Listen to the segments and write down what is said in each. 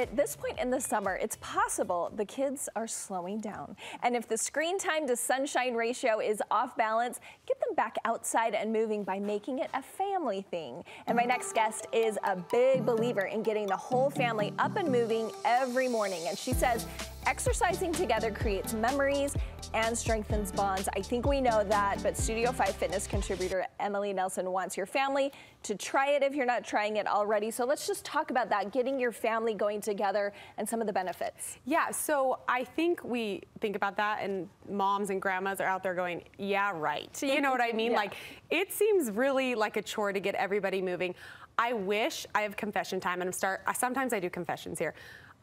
At this point in the summer, it's possible the kids are slowing down. And if the screen time to sunshine ratio is off balance, get them back outside and moving by making it a family thing. And my next guest is a big believer in getting the whole family up and moving every morning. And she says exercising together creates memories and strengthens bonds. I think we know that, but Studio 5 fitness contributor Emily Nelson wants your family to try it if you're not trying it already. So let's just talk about that, getting your family going together and some of the benefits. Yeah, so I think we think about that and moms and grandmas are out there going, yeah, right. You know what I mean? Yeah. Like it seems really like a chore to get everybody moving. I wish I have confession time and I'm start sometimes I do confessions here.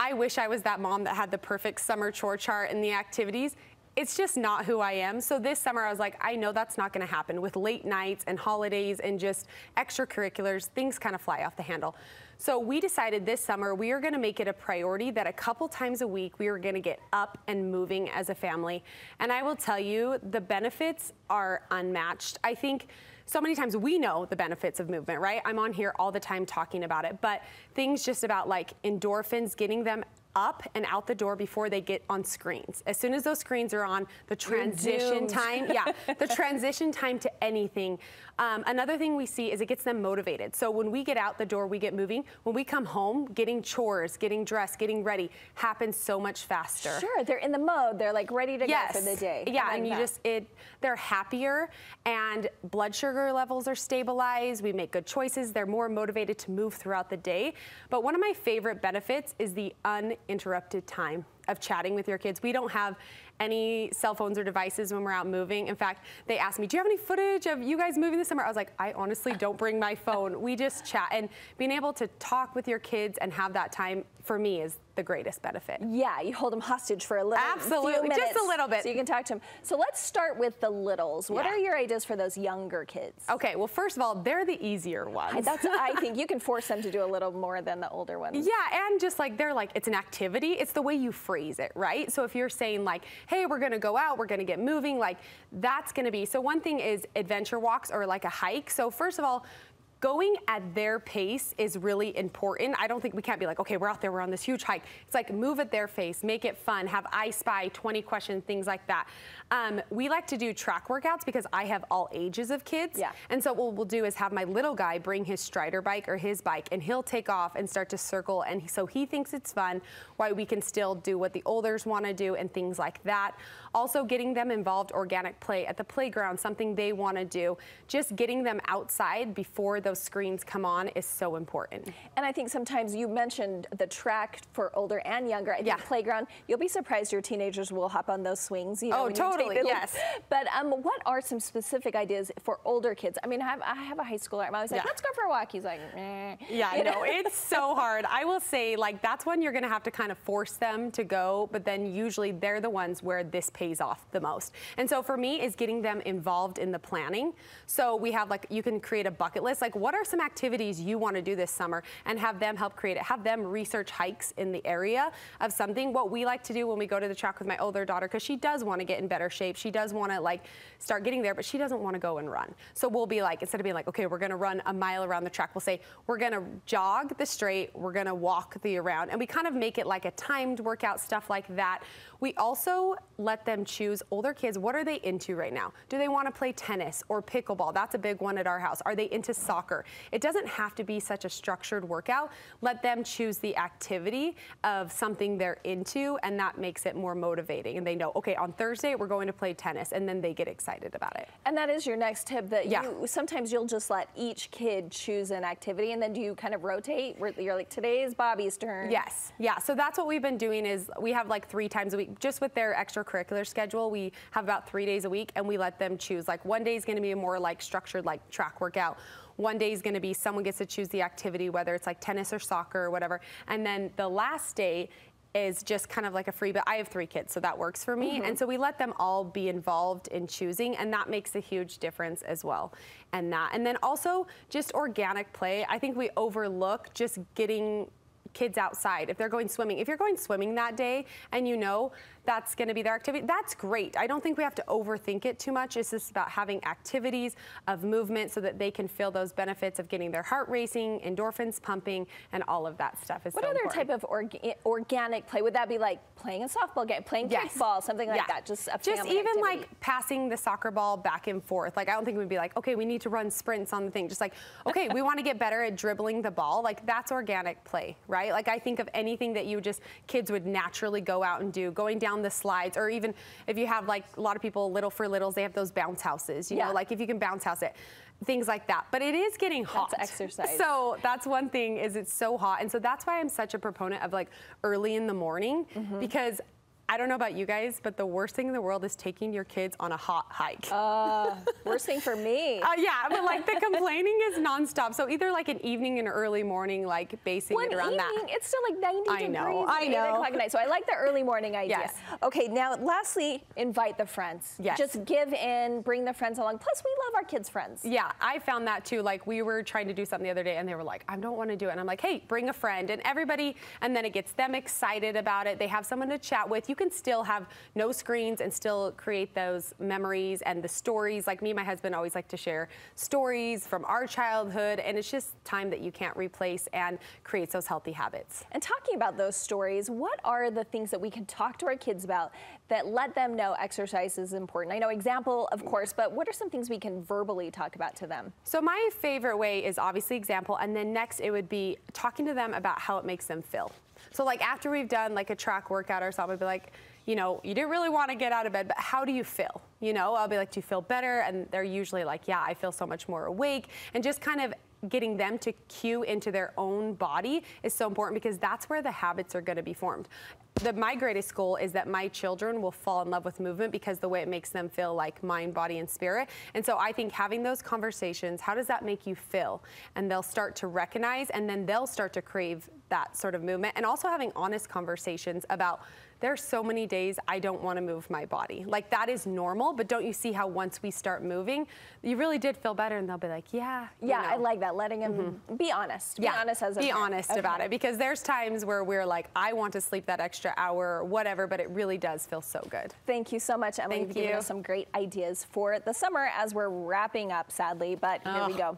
I wish I was that mom that had the perfect summer chore chart and the activities it's just not who I am. So this summer I was like, I know that's not going to happen with late nights and holidays and just extracurriculars. Things kind of fly off the handle. So we decided this summer we are going to make it a priority that a couple times a week we are going to get up and moving as a family. And I will tell you, the benefits are unmatched. I think so many times we know the benefits of movement, right? I'm on here all the time talking about it, but things just about like endorphins, getting them up and out the door before they get on screens. As soon as those screens are on, the transition time, yeah, the transition time to anything. Um, another thing we see is it gets them motivated. So when we get out the door, we get moving. When we come home, getting chores, getting dressed, getting ready happens so much faster. Sure, they're in the mode. They're like ready to yes. go for the day. Yeah, like and you that. just it they're happier and blood sugar levels are stabilized. We make good choices. They're more motivated to move throughout the day. But one of my favorite benefits is the uninterrupted time of chatting with your kids. We don't have any cell phones or devices when we're out moving. In fact, they asked me, do you have any footage of you guys moving this summer? I was like, I honestly don't bring my phone. We just chat and being able to talk with your kids and have that time for me is the greatest benefit. Yeah, you hold them hostage for a little Absolutely, few just a little bit. So you can talk to them. So let's start with the littles. What Yeah. are your ideas for those younger kids? Okay, well, first of all, they're the easier ones. That's I think you can force them to do a little more than the older ones. Yeah, and just like they're like, it's an activity. It's the way you phrase it, right? So if you're saying like, hey, we're gonna go out, we're gonna get moving, like that's gonna be. So one thing is adventure walks or like a hike. So first of all, Going at their pace is really important. I don't think we can't be like, okay, we're out there, we're on this huge hike. It's like move at their pace, make it fun, have I Spy, 20 questions, things like that. Um, we like to do track workouts because I have all ages of kids. Yeah. And so what we'll do is have my little guy bring his Strider bike or his bike and he'll take off and start to circle. And so he thinks it's fun, why we can still do what the olders want to do and things like that. Also getting them involved organic play at the playground, something they want to do. Just getting them outside before those screens come on is so important. And I think sometimes you mentioned the track for older and younger. I think Yeah. playground. You'll be surprised your teenagers will hop on those swings. You know, Oh, totally, yes. But um, what are some specific ideas for older kids? I mean, I have, I have a high schooler. I'm always like, Yeah. let's go for a walk. He's like, eh. Yeah, You no, it's so hard. I will say, like, that's when you're going to have to kind of force them to go, but then usually they're the ones where this pays off the most. And so for me, is getting them involved in the planning. So we have, like, you can create a bucket list. Like, what are some activities you want to do this summer? And have them help create it. Have them research hikes in the area of something. What we like to do when we go to the track with my older daughter, because she does want to get in better shape. She does want to, like, start getting there, but she doesn't want to go and run. So we'll be like, instead of being like, okay, we're going to run a mile around the track, we'll say, we're going to jog the straight, we're going to walk the around. And we kind of make it like a timed workout, stuff like that. We also let them choose older kids, what are they into right now? Do they want to play tennis or pickleball? That's a big one at our house. Are they into soccer? It doesn't have to be such a structured workout. Let them choose the activity of something they're into, and that makes it more motivating. And they know, okay, on Thursday, we're going to play tennis, and then they get excited about it. And that is your next tip that Yeah. you sometimes you'll just let each kid choose an activity and then do you kind of rotate where you're like today is Bobby's turn. Yes, yeah. So that's what we've been doing is we have like three times a week, just with their extracurricular schedule. We have about three days a week, and we let them choose. Like one day is going to be a more like structured like track workout. One day is going to be someone gets to choose the activity, whether it's like tennis or soccer or whatever. And then the last day is just kind of like a free, but I have three kids, so that works for me. Mm-hmm. And so we let them all be involved in choosing, and that makes a huge difference as well. And that, and then also just organic play. I think we overlook just getting kids outside, if they're going swimming, if you're going swimming that day and you know that's going to be their activity, that's great. I don't think we have to overthink it too much. It's just about having activities of movement so that they can feel those benefits of getting their heart racing, endorphins pumping, and all of that stuff is What so other important. type of orga organic play? Would that be like playing a softball game, playing Yes. kickball, something like Yeah. that? Just a just even activity. like passing the soccer ball back and forth. Like I don't think we'd be like, okay, we need to run sprints on the thing. Just like, okay, we want to get better at dribbling the ball. Like that's organic play, right? Like I think of anything that you just kids would naturally go out and do, going down the slides, or even if you have like a lot of people, little for littles, they have those bounce houses. You Yeah. know, like if you can bounce house it. Things like that, but it is getting hot. exercise. So that's one thing is it's so hot, and so that's why I'm such a proponent of like early in the morning Mm-hmm. because I don't know about you guys, but the worst thing in the world is taking your kids on a hot hike. Uh, worst thing for me. Uh, yeah, but like the complaining is nonstop. So either like an evening and early morning, like basing One it around evening, that. it's still like 90 I degrees. know, I 8 know. o'clock at night. So I like the early morning idea. Yes. Okay, now lastly, invite the friends. Yes. Just give in, bring the friends along. Plus, we love our kids' friends. Yeah, I found that too. Like we were trying to do something the other day and they were like, I don't want to do it. And I'm like, hey, bring a friend. And everybody, and then it gets them excited about it. They have someone to chat with. You can still have no screens and still create those memories and the stories. Like me and my husband always like to share stories from our childhood. And it's just time that you can't replace and creates those healthy habits. And talking about those stories, what are the things that we can talk to our kids about that let them know exercise is important? I know example, of course, but what are some things we can verbally talk about to them? So my favorite way is obviously example, and then next it would be talking to them about how it makes them feel. So like after we've done like a track workout or something, I'd be like, you know, you didn't really want to get out of bed, but how do you feel? You know, I'll be like, do you feel better? And they're usually like, yeah, I feel so much more awake, and just kind of getting them to cue into their own body is so important because that's where the habits are going to be formed. The, my greatest goal is that my children will fall in love with movement because the way it makes them feel like mind, body, and spirit. And so I think having those conversations, how does that make you feel? And they'll start to recognize and then they'll start to crave that sort of movement. And also having honest conversations about there are so many days I don't want to move my body. Like that is normal, but don't you see how once we start moving, you really did feel better and they'll be like, yeah. Yeah, I like that. Letting them mm-hmm. be honest. Be honest as a be parent. honest Okay. about it because there's times where we're like, I want to sleep that extra hour or whatever, but it really does feel so good. Thank you so much, Emily. Thank You've given us some great ideas for the summer as we're wrapping up, sadly, but here we Oh. go.